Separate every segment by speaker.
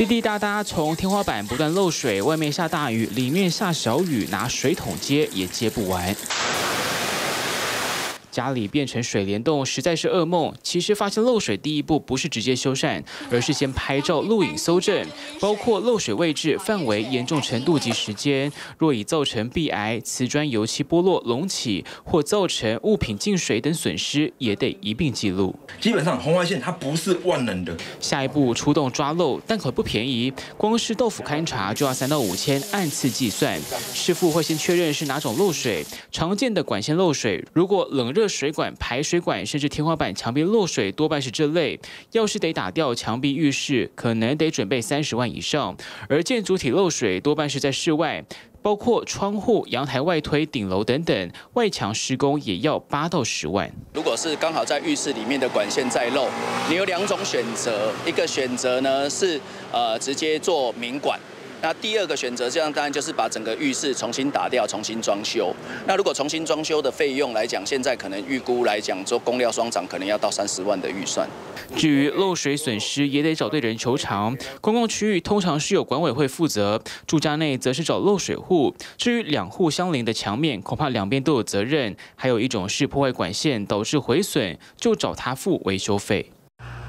Speaker 1: 滴滴答答从天花板不断漏水，外面下大雨，里面下小雨，拿水桶接也接不完。家里变成水帘洞，实在是噩梦。其实发现漏水第一步不是直接修缮，而是先拍照录影搜证，包括漏水位置、范围、严重程度及时间。若已造成壁癌、瓷砖油漆剥落、隆起，或造成物品进水等损失，也得一并记录。
Speaker 2: 基本上红外线它不是万能的。
Speaker 1: 下一步出动抓漏，但可不便宜，光是豆腐勘察就要三到五千，按次计算。师傅会先确认是哪种漏水，常见的管线漏水，如果冷热。热水管、排水管，甚至天花板、墙壁漏水，多半是这类。要是得打掉墙壁、浴室，可能得准备三十万以上。而建筑体漏水，多半是在室外，包括窗户、阳台外推、顶楼等等，外墙施工也要八到十万。
Speaker 3: 如果是刚好在浴室里面的管线在漏，你有两种选择，一个选择呢是呃直接做明管。那第二个选择，这样当然就是把整个浴室重新打掉，重新装修。那如果重新装修的费用来讲，现在可能预估来讲，做工料双涨，可能要到三十万的预算。
Speaker 1: 至于漏水损失，也得找对人求偿。公共区域通常是由管委会负责，住家内则是找漏水户。至于两户相邻的墙面，恐怕两边都有责任。还有一种是破坏管线导致毁损，就找他付维修费。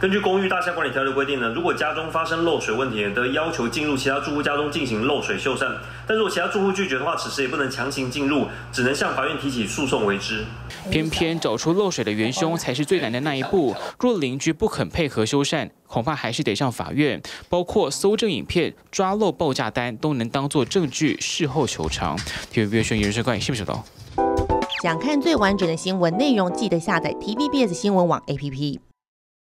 Speaker 4: 根据公寓大厦管理条例规定呢，如果家中发生漏水问题，得要求进入其他住户家中进行漏水修缮。但如果其他住户拒绝的话，此时也不能强行进入，只能向法院提起诉讼为之。
Speaker 1: 偏偏找出漏水的元凶才是最难的那一步。若邻居不肯配合修缮，恐怕还是得上法院。包括搜证影片、抓漏报价单都能当做证据，事后求偿。TVB 新闻人关是不是
Speaker 5: 想看最完整的新闻内容，记得下载 TVBS 新闻网 APP。